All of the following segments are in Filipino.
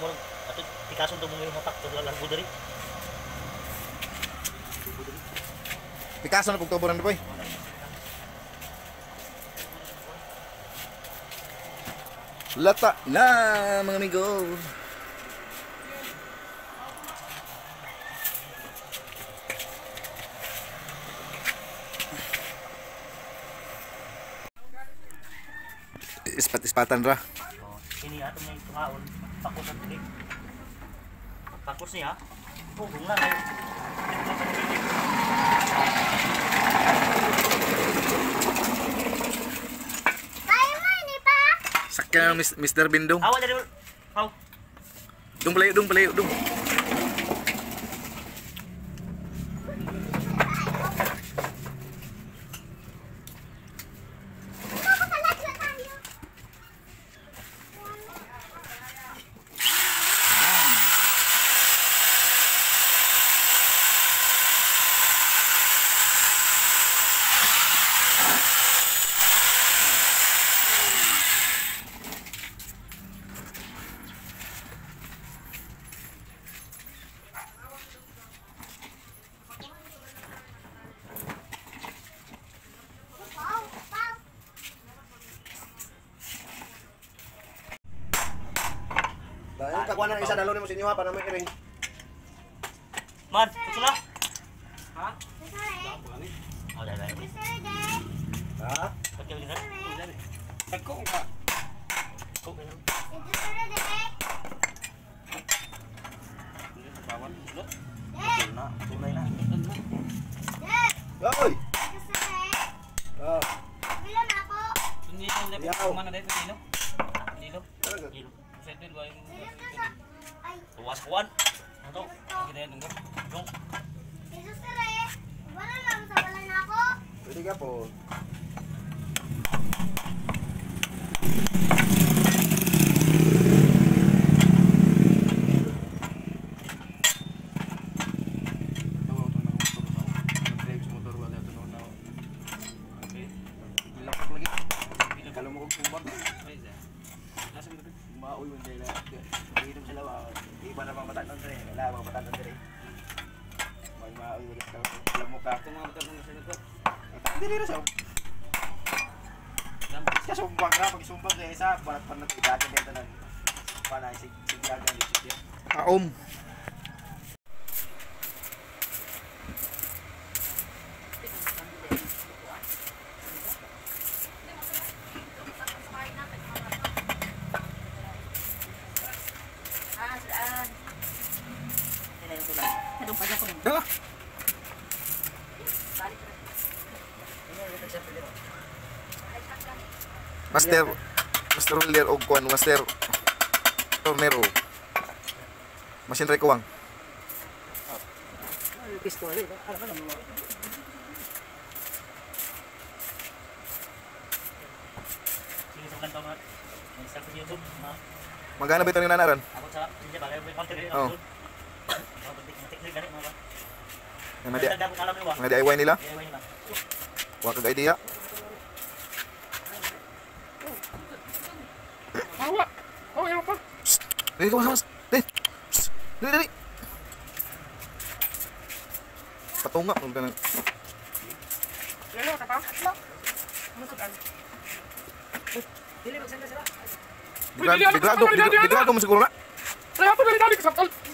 umur atau tikasun untuk memilih otak tuh lalang buderi untuk pukul bulan boy Lata na mga Ispat-ispatan ra Ini atomnya itu, tuhaon takut sendiri takut sih ya oh bunga lagi Sakit Mr. Bindung. Awak jadi. Au. Dung play, dung play, dung. kakuanan isa dalo nimo sa inyo para may kering? Mad, kusla. Ha? Ada ada. Ha? Pakil ni. Tekko ka. Tekko ka. Oi. Ah. Bilang aku. Ini yang dapat mana dari Pino? Pino. Settle ba Tuwas kuwan. Ano kita yan gusto rin. Wala lang sa wala na ako. Pwede ka po. Mo mauwi mo dyan na. Inom sila ba? Iba na mga batan dere. Wala mga batan dere. May mauwi mo dito. Alam mo ka. Ito mga ng sino ko. Dili na siya. Siya sumbang na. Pag sumbang kaya isa, balat pa na tiga. Kaya dito lang. Panay, siglag na dito siya. Aom. Master Master Willier og kuan Master Tornero. Masin ray kuwang. Magana ba ito ni nanaran? Ako sa hindi Oh. ako. Mga DIY nila? Wala kag idea. awak mau apa dari kau mas dari dari dari ketunggak belum tenang lalu apa? Masukkan Bukan, digerak tuh, digerak tuh apa dari.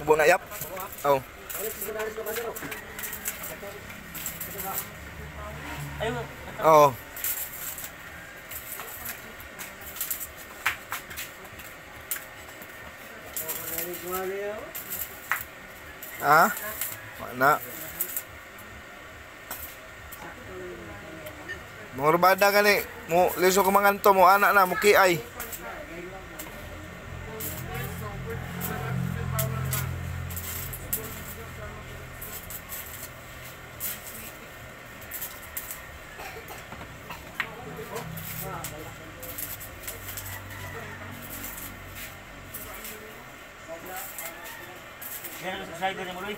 Bubuk na yap? Oh. Oh. Ah? Mana? Mengorbadah kali. lesu kemangan to, mau anak na mau kiai. Yan ang subscriber ni mo, Luy.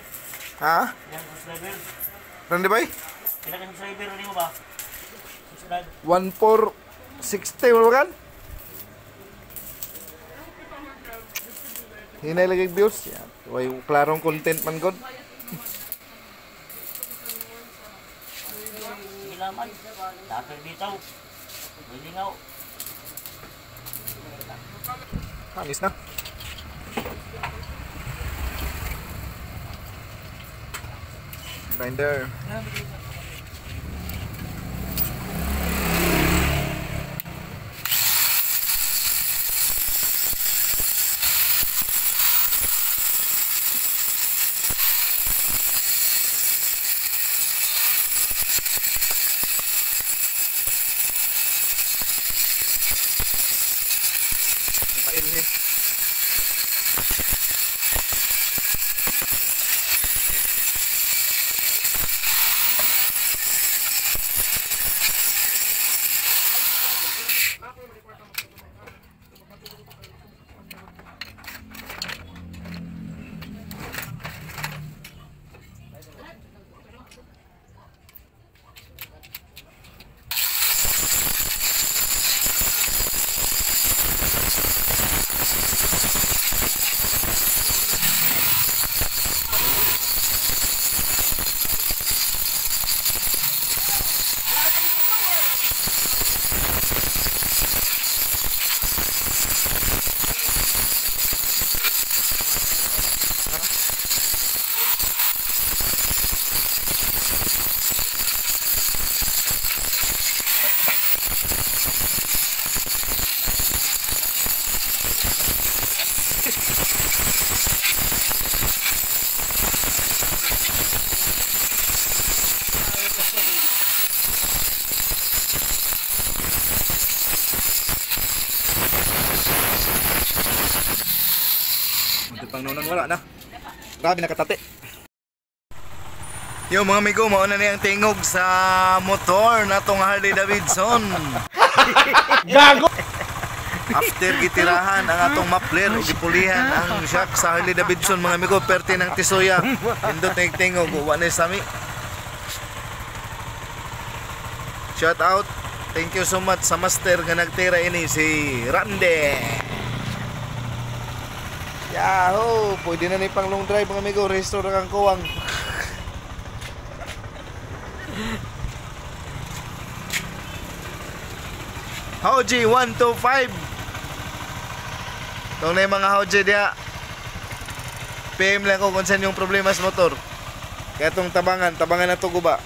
Ha? Yan ang subscriber. Randi bay? Ilan ang subscriber ni mo ba? Subscribe. 1460 mo kan? Hinay lagi views. Yan. Way klarong content man god. Sige naman. Datang dito. May lingaw. Anis na. Grinder. Pail ni. Ito pang nunon wala na. Grabe nakatate. Yo mga amigo, mauna na yung tingog sa motor na tong Harley Davidson. Gago! After gitirahan ang atong mapler gipulihan ang shock sa Harley Davidson mga amigo perti ng tisoya. Indot na yung tingog, wa na sami. Shout out. Thank you so much sa master nga nagtira ini si Rande. Yahoo! Pwede na ni pang long drive mga amigo. Restore na kang kuwang. Hoji 125 Itong na yung mga Hoji diya PM lang ko kung saan yung problema sa motor Kaya itong tabangan, tabangan na to guba